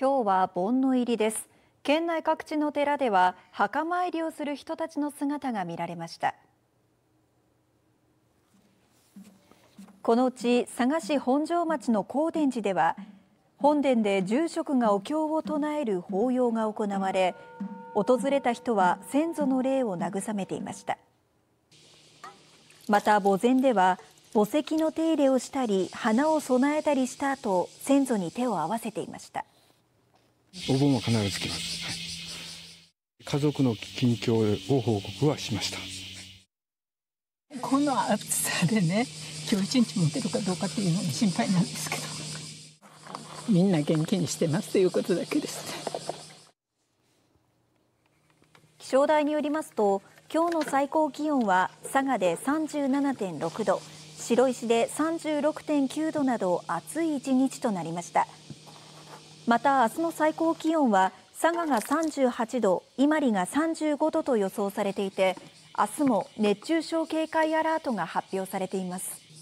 今日は盆の入りです。県内各地の寺では墓参りをする人たちの姿が見られました。このうち佐賀市本庄町の高殿寺では本殿で住職がお経を唱える法要が行われ訪れた人は先祖の霊を慰めていました。また墓前では墓石の手入れをしたり花を供えたりした後先祖に手を合わせていました。お盆は必ず来ます、家族の近況を報告はしました。この暑さでね今日一日持てるかどうかっていうのが心配なんですけど。みんな元気にしてますということだけですね。気象台によりますと今日の最高気温は佐賀で37.6度白石で36.9度など暑い一日となりましたまた明日の最高気温は佐賀が38度伊万里が35度と予想されていて明日も熱中症警戒アラートが発表されています。